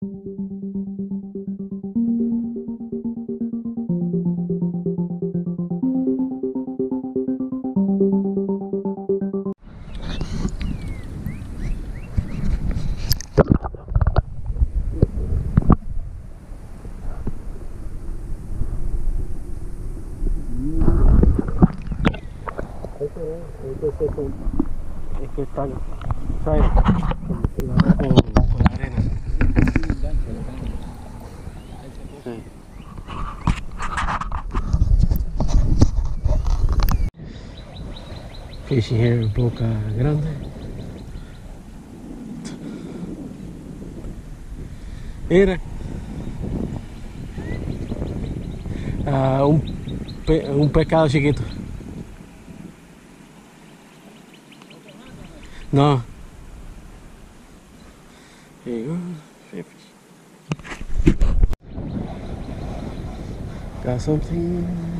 Es Fishing here en Boca Grande. Mira. Ah, un, pe- un pescado chiquito. No. There you go. Fish. Got something.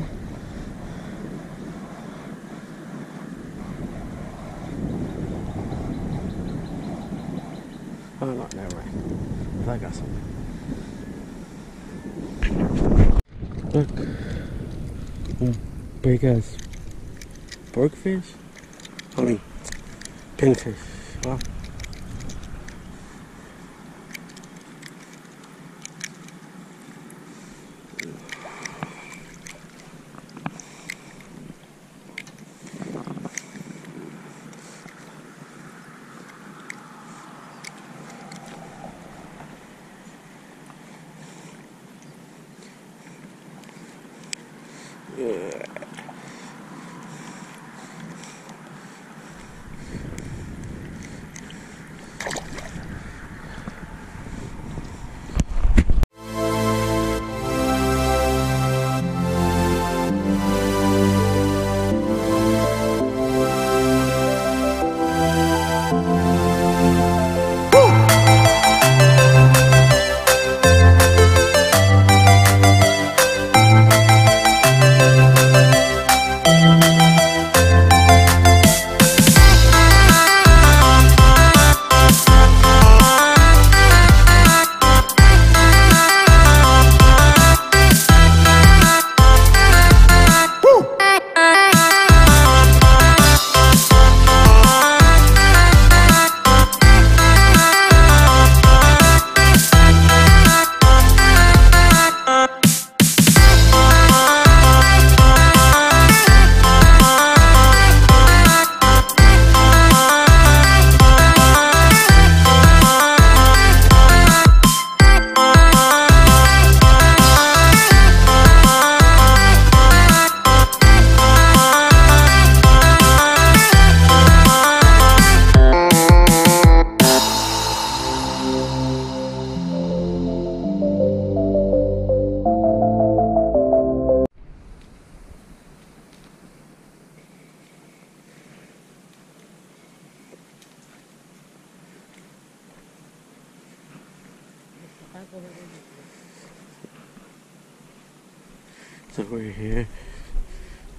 Look. Un big ass porkfish. I mean, pinfish. Wow.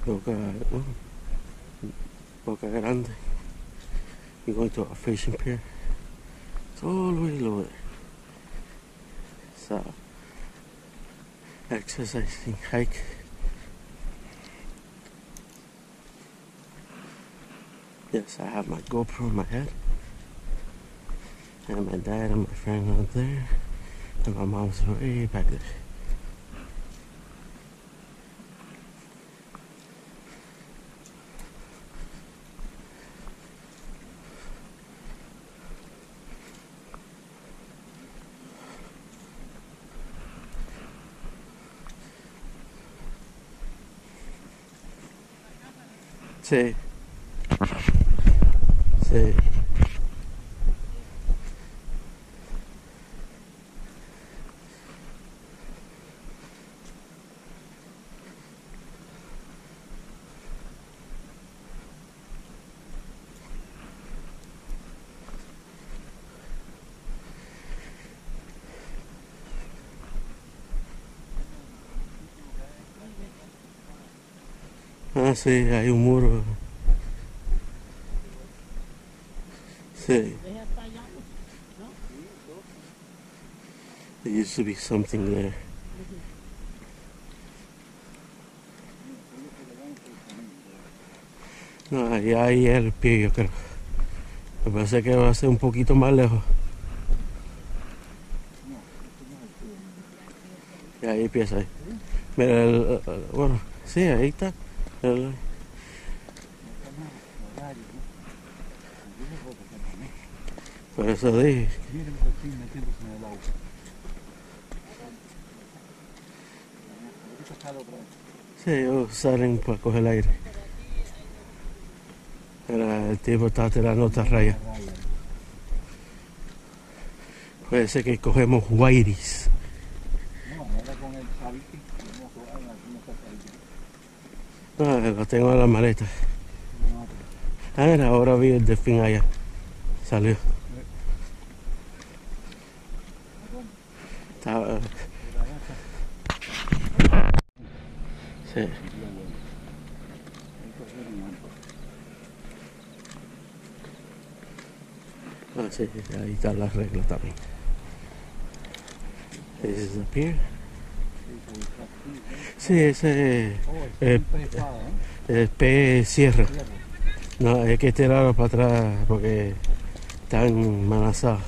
Boca, oh, Boca Grande. We're going to a fishing pier. It's all the way over there. So, exercising hike. Yes, I have my GoPro on my head. And my dad and my friend are there. And my mom's way back there. Sí. Sí. Ah, sí, hay un muro. Sí. There used to be something there. No, ahí, es el pie, yo creo. Me parece que va a ser un poquito más lejos. Y ahí empieza ahí. Mira, el- bueno, sí, ahí está. Por eso dije. Sí, ellos salen para coger el aire. El tipo estaba tirando otra. Raya. Puede ser que cogemos guairis. No, era con el sabiti. No, so- ah, no está ahí. Ah, lo tengo en la maleta. Ah, mira, ahora vi el delfín allá. Salió. Estaba. Sí. Ah, sí, ahí está la regla también. This is. Sí, ese Eh, es ¿eh? el pez cierra. Cierra. No, hay que tirarlo para atrás porque están amenazados.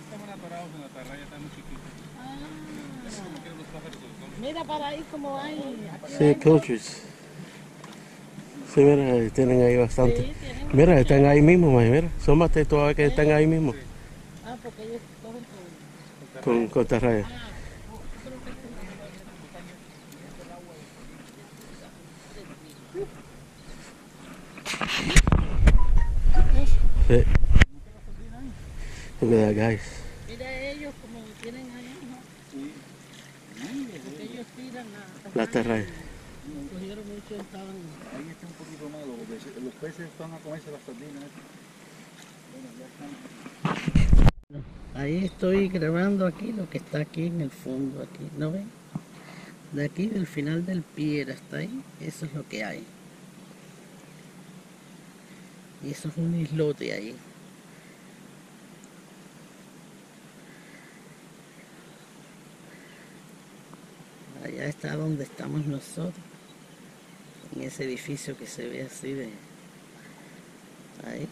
Estamos atorados en la atarraya, está muy chiquita. Como que los pájaros se los comen. Mira para ahí como hay. Sí, hay- pilchards. Sí, mira, tienen ahí bastante. Sí, tienen Mira, están ahí mismo, man, mira. Sómate todavía que están ahí mismo. Ah, porque ellos cogen con. Con, con tarraya. Sí. Look at that, guys. Mira ellos como tienen ahí, ¿no? Porque ellos tiran la. Ahí está un poquito más, los peces, a comerse las sardinas. Ahí estoy grabando aquí lo que está aquí en el fondo, aquí, ¿no ven? De aquí del final del pier hasta ahí, eso es lo que hay. Y eso es un islote ahí. Está donde estamos nosotros, en ese edificio que se ve así de ahí.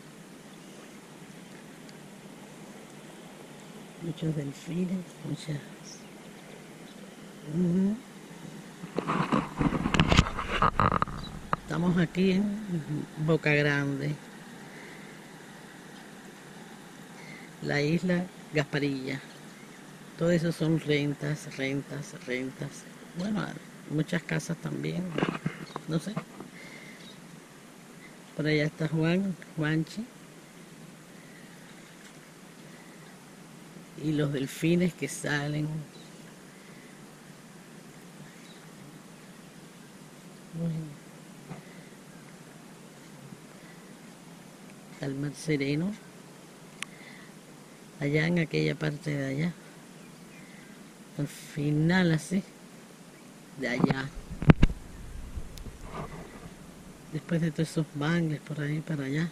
Muchos delfines, muchas. Estamos aquí en Boca Grande, la isla Gasparilla. Todo eso son rentas, rentas, rentas. Bueno, muchas casas también, no sé. Por allá está Juan, Juanchi. y los delfines que salen. Está el mar sereno. Allá en aquella parte de allá. Al final así. De allá. Después de todos esos mangles por ahí para allá.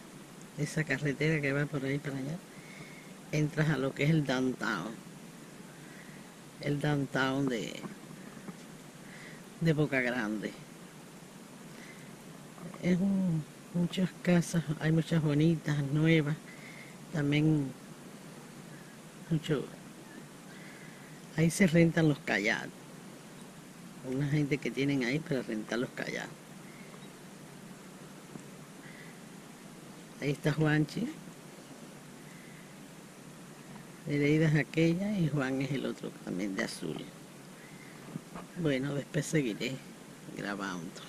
Esa carretera que va por ahí para allá entras a lo que es el downtown. El downtown de, de Boca Grande. Es muchas casas, hay muchas bonitas, nuevas. También mucho. Ahí se rentan los kayaks. Una gente que tienen ahí para rentar los kayaks. Ahí está Juanchi. Nereida es aquella y Juan es el otro también de azul. Bueno, después seguiré grabando.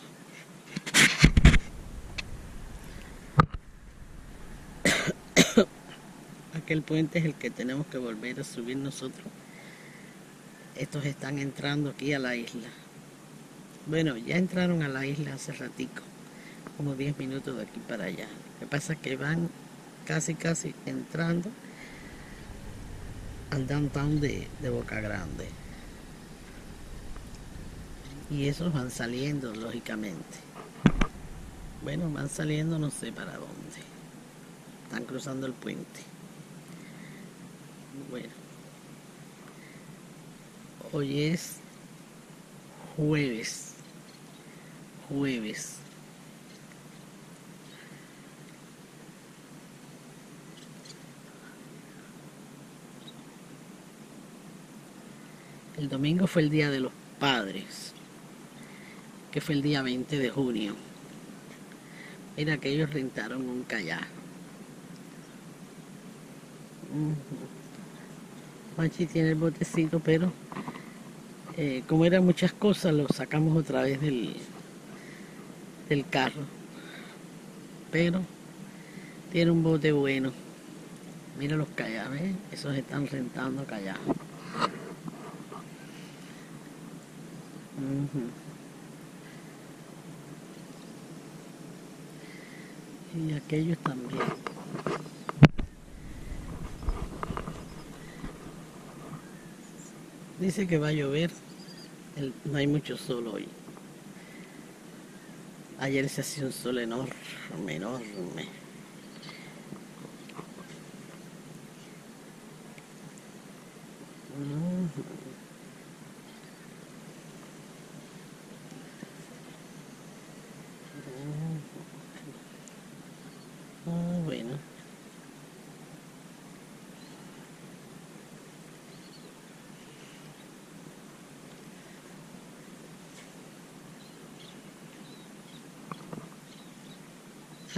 Aquel puente es el que tenemos que volver a subir nosotros. Estos están entrando aquí a la isla. Bueno, ya entraron a la isla hace ratico, como 10 minutos de aquí para allá. Lo que pasa es que van casi, casi entrando al downtown de, de Boca Grande. Y esos van saliendo, lógicamente. Bueno, van saliendo no sé para dónde. Están cruzando el puente. Bueno. Hoy es jueves. Jueves. El domingo fue el Día de los Padres, que fue el día 20 de junio. Mira que ellos rentaron un kayak. Machi tiene el botecito, pero eh, como eran muchas cosas, lo sacamos otra vez del, del carro. Pero tiene un bote bueno. Mira los kayaks, ¿ves? Esos están rentando kayak. Y aquellos también. Dice que va a llover. El- no hay mucho sol hoy. Ayer se hacía un sol enorme, enorme. Ujú. Ah, bueno.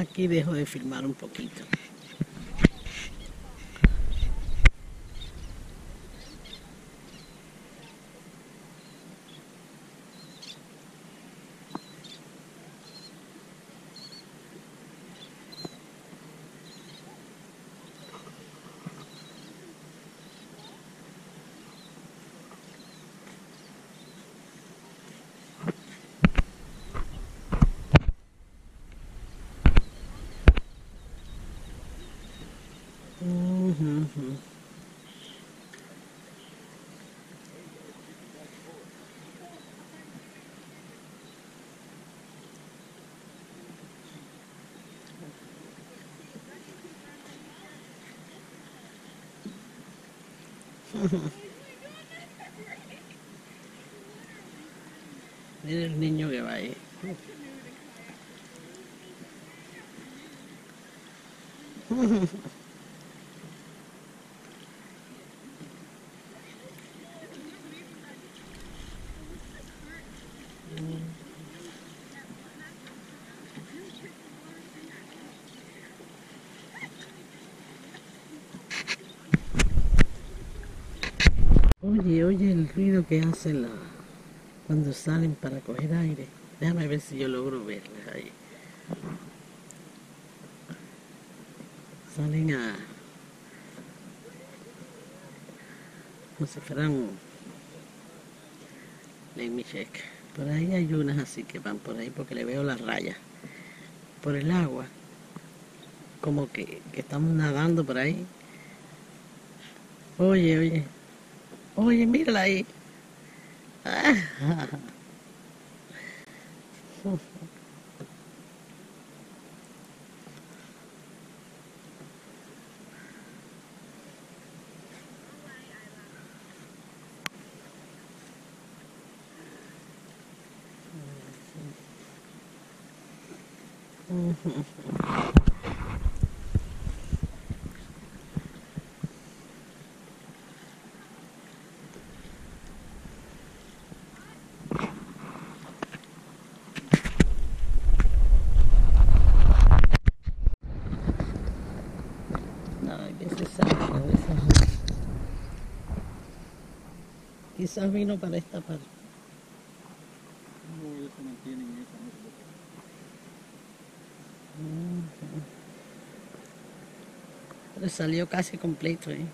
Aquí dejo de filmar un poquito. Mira el niño que va ahí. Oye, el ruido que hacen cuando salen para coger aire. Déjame ver si yo logro verles ahí. Salen a... como si fueran... Let me. Por ahí hay unas así que van por ahí porque le veo las rayas. Por el agua. Como que, están nadando por ahí. Oye, oye. Oye, mírala ahí. No, a veces sale, a veces no. Quizás vino para esta parte. No, ellos se mantienen en esa. Pero salió casi completo, ¿eh?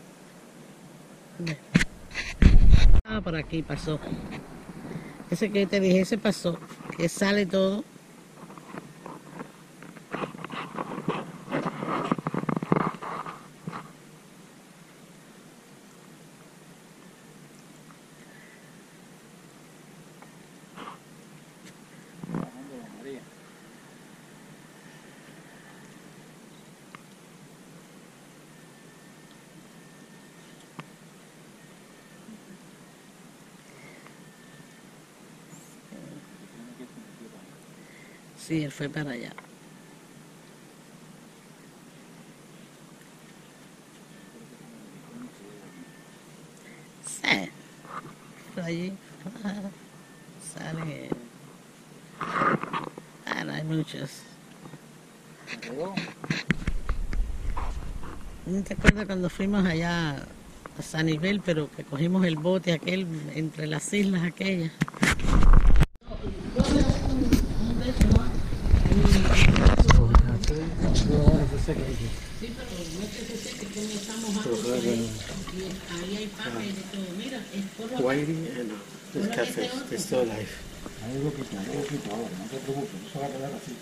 Ah, por aquí pasó. Ese que te dije, ese pasó. Que sale todo. Sí, él fue para allá. Sí. Por allí. Sale. Ah, no hay muchos. ¿No te acuerdas cuando fuimos allá a Sanibel, pero que cogimos el bote aquel entre las islas aquellas? Sí, pero no es que estamos ahí hay papas y de todo. Mira, es por lo Whitey and this still alive. Ahí lo quito, ahí lo quito ahora, no te preocupes, eso va a quedar así.